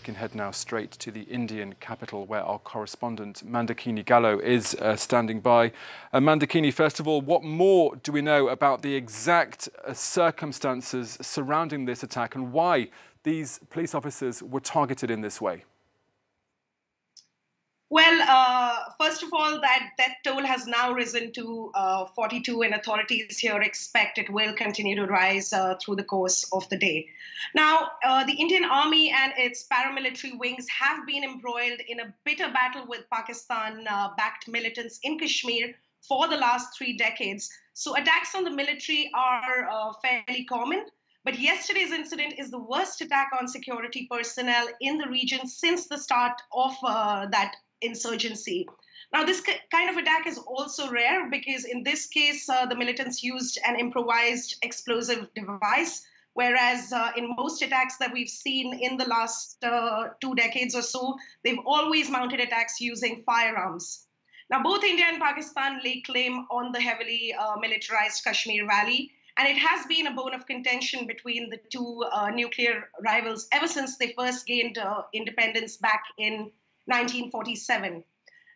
We can head now straight to the Indian capital where our correspondent Mandakini Gahlot is uh, standing by. Uh, Mandakini, first of all, what more do we know about the exact uh, circumstances surrounding this attack and why these police officers were targeted in this way? Well, uh, first of all, that death toll has now risen to uh, 42, and authorities here expect it will continue to rise uh, through the course of the day. Now, uh, the Indian Army and its paramilitary wings have been embroiled in a bitter battle with Pakistan uh, backed militants in Kashmir for the last three decades. So, attacks on the military are uh, fairly common. But yesterday's incident is the worst attack on security personnel in the region since the start of that insurgency. Now, this kind of attack is also rare because in this case, uh, the militants used an improvised explosive device, whereas uh, in most attacks that we've seen in the last uh, two decades or so, they've always mounted attacks using firearms. Now, both India and Pakistan lay claim on the heavily uh, militarized Kashmir Valley, and it has been a bone of contention between the two uh, nuclear rivals ever since they first gained uh, independence back in 1947.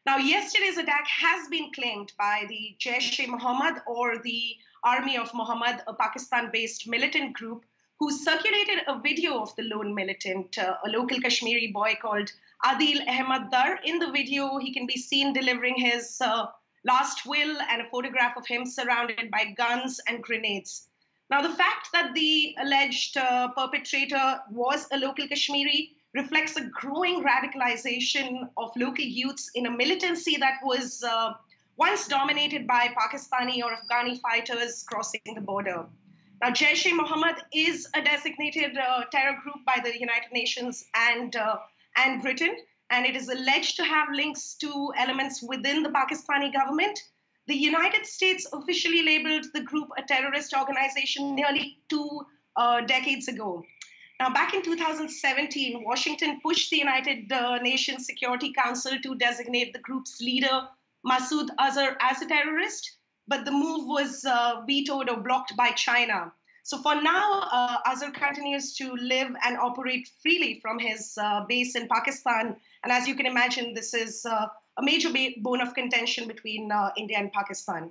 Now, yesterday's attack has been claimed by the Jaish-e-Mohammed or the Army of Muhammad, a Pakistan-based militant group who circulated a video of the lone militant, uh, a local Kashmiri boy called Adil Ahmad Dar. In the video, he can be seen delivering his uh, last will and a photograph of him surrounded by guns and grenades. Now, the fact that the alleged uh, perpetrator was a local Kashmiri reflects a growing radicalization of local youths in a militancy that was uh, once dominated by Pakistani or Afghani fighters crossing the border. Now, Jaish e Mohammed is a designated uh, terror group by the United Nations and, uh, and Britain, and it is alleged to have links to elements within the Pakistani government. The United States officially labeled the group a terrorist organization nearly two uh, decades ago. Now, back in 2017, Washington pushed the United uh, Nations Security Council to designate the group's leader, Masood Azhar, as a terrorist, but the move was uh, vetoed or blocked by China. So for now, uh, Azhar continues to live and operate freely from his uh, base in Pakistan. And as you can imagine, this is uh, a major bone of contention between uh, India and Pakistan.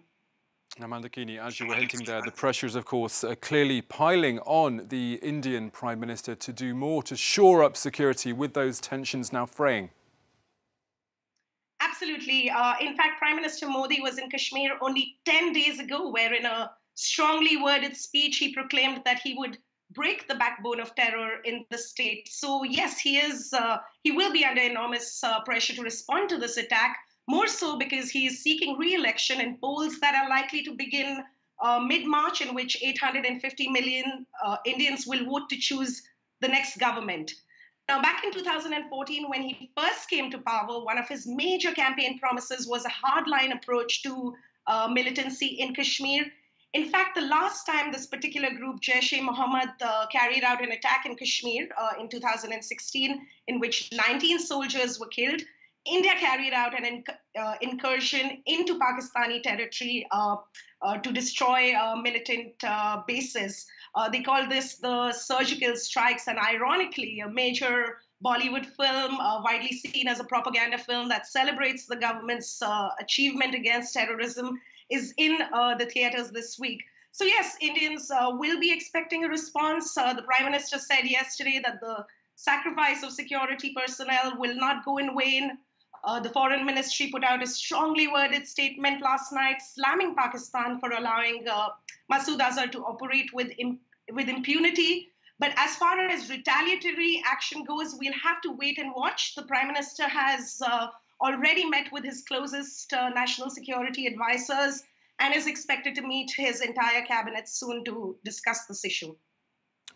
Amanda Kini, as you were hinting there, the pressures, of course, are clearly piling on the Indian Prime Minister to do more to shore up security with those tensions now fraying. Absolutely. Uh, in fact, Prime Minister Modi was in Kashmir only 10 days ago, where in a strongly worded speech, he proclaimed that he would break the backbone of terror in the state. So, yes, he is. Uh, he will be under enormous uh, pressure to respond to this attack more so because he is seeking re-election in polls that are likely to begin uh, mid-March, in which 850 million uh, Indians will vote to choose the next government. Now, back in 2014, when he first came to power, one of his major campaign promises was a hardline approach to uh, militancy in Kashmir. In fact, the last time this particular group, Jaish-e-Mohammed, uh, carried out an attack in Kashmir uh, in 2016, in which 19 soldiers were killed, India carried out an uh, incursion into Pakistani territory uh, uh, to destroy uh, militant uh, bases. Uh, they call this the surgical strikes, and ironically, a major Bollywood film, widely seen as a propaganda film that celebrates the government's achievement against terrorism, is in the theaters this week. So, yes, Indians will be expecting a response. the Prime Minister said yesterday that the sacrifice of security personnel will not go in vain. Uh, the foreign ministry put out a strongly worded statement last night slamming Pakistan for allowing uh, Masood Azhar to operate with, Im- with impunity. But as far as retaliatory action goes, we'll have to wait and watch. The prime minister has uh, already met with his closest uh, national security advisors and is expected to meet his entire cabinet soon to discuss this issue.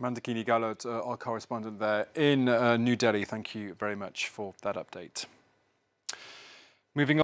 Mandakini Gahlot, uh, our correspondent there in New Delhi, thank you very much for that update. Moving.